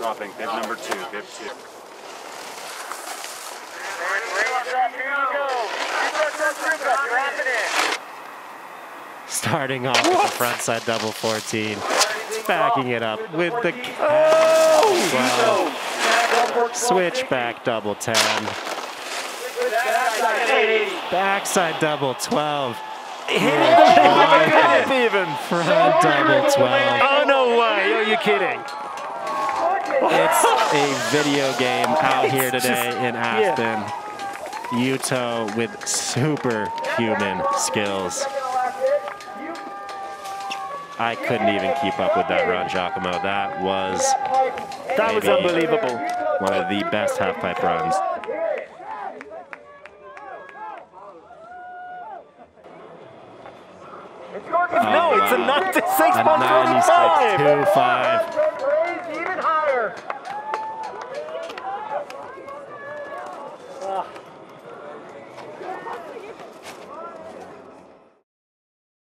Dropping, bib number two, bib two. Starting off with the front side double 14. Backing it up with the Oh! 12. Switchback double 10. Backside double 12. even. Front double 12. Oh, no way. Are you kidding? It's a video game out here today just- in Aspen. Yuto with superhuman skills. I couldn't even keep up with that run, Giacomo. That was That was unbelievable. one of the best half pipe runs. No, it's a oh, wow. 96.45. A 96 2 5. ああ。